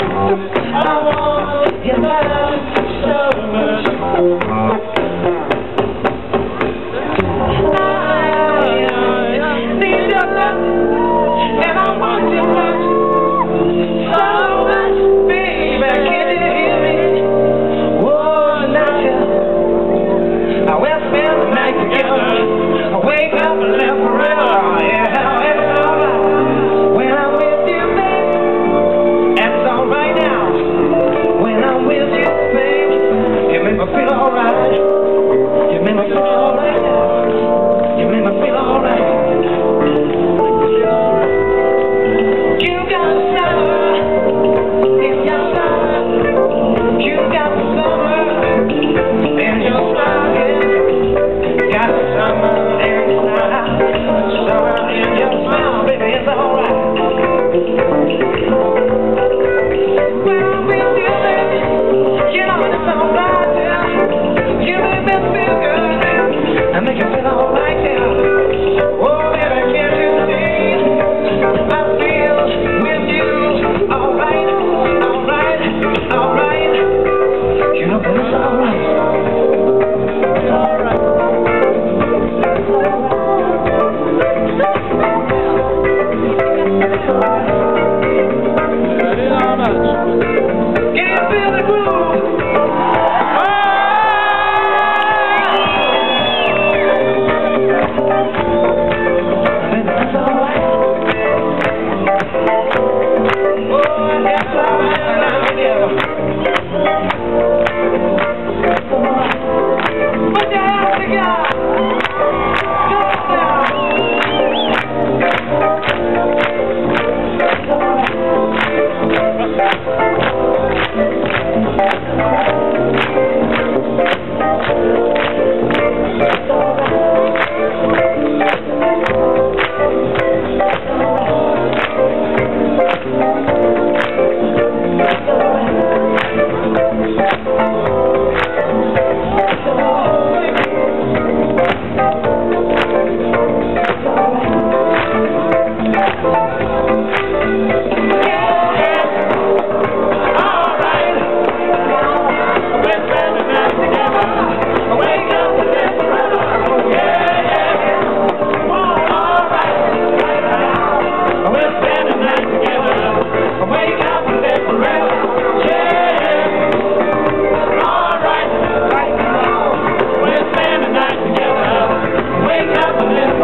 I wanna get out Thank you.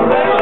Amen.